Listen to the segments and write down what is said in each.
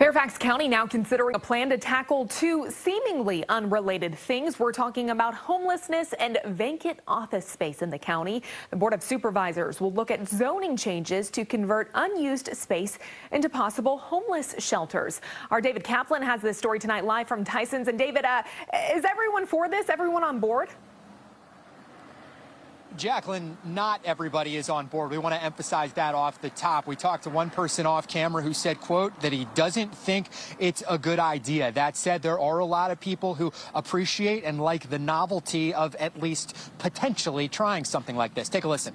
Fairfax County now considering a plan to tackle two seemingly unrelated things. We're talking about homelessness and vacant office space in the county. The Board of Supervisors will look at zoning changes to convert unused space into possible homeless shelters. Our David Kaplan has this story tonight live from Tysons. And David, uh, is everyone for this? Everyone on board? Jacqueline, not everybody is on board. We want to emphasize that off the top. We talked to one person off camera who said, quote, that he doesn't think it's a good idea. That said, there are a lot of people who appreciate and like the novelty of at least potentially trying something like this. Take a listen.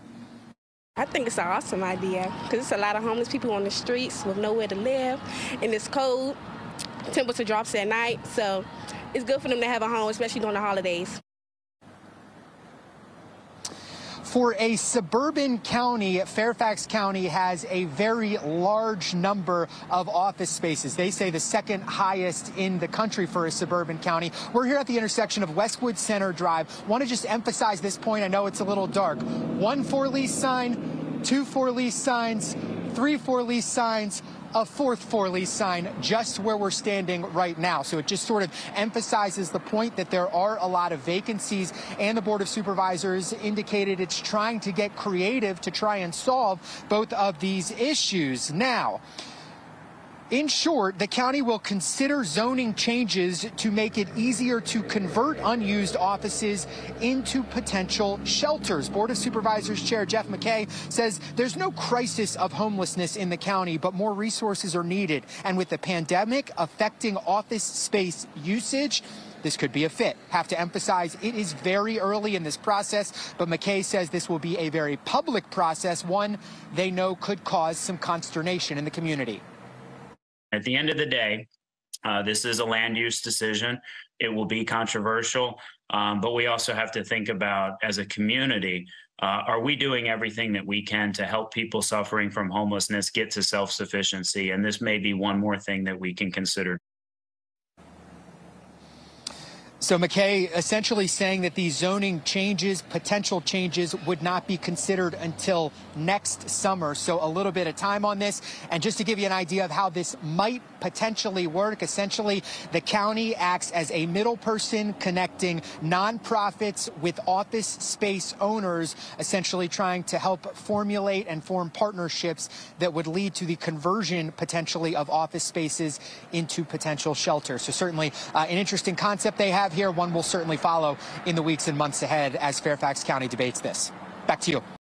I think it's an awesome idea because it's a lot of homeless people on the streets with nowhere to live and it's cold. Temperature drops at night, so it's good for them to have a home, especially during the holidays. For a suburban county, Fairfax County has a very large number of office spaces. They say the second highest in the country for a suburban county. We're here at the intersection of Westwood Center Drive. Want to just emphasize this point. I know it's a little dark. One for lease sign, two for lease signs, three for lease signs, a fourth for lease sign just where we're standing right now. So it just sort of emphasizes the point that there are a lot of vacancies and the Board of Supervisors indicated it's trying to get creative to try and solve both of these issues. Now, in short, the county will consider zoning changes to make it easier to convert unused offices into potential shelters. Board of Supervisors Chair Jeff McKay says there's no crisis of homelessness in the county, but more resources are needed. And with the pandemic affecting office space usage, this could be a fit. Have to emphasize it is very early in this process, but McKay says this will be a very public process, one they know could cause some consternation in the community. At the end of the day, uh, this is a land use decision. It will be controversial, um, but we also have to think about as a community uh, are we doing everything that we can to help people suffering from homelessness get to self sufficiency? And this may be one more thing that we can consider. So McKay essentially saying that these zoning changes, potential changes, would not be considered until next summer. So a little bit of time on this. And just to give you an idea of how this might potentially work, essentially the county acts as a middle person connecting nonprofits with office space owners, essentially trying to help formulate and form partnerships that would lead to the conversion potentially of office spaces into potential shelters. So certainly uh, an interesting concept they have here. One will certainly follow in the weeks and months ahead as Fairfax County debates this. Back to you.